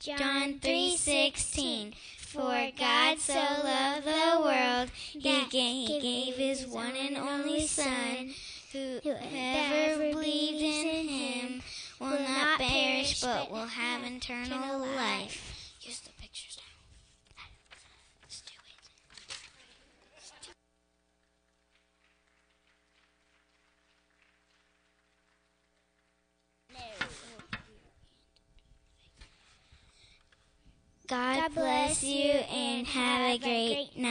John 3:16 For God so loved the world he gave, gave his one and only son. Whoever believes in him will not perish but will have eternal life. Use the pictures God bless you and have a great night.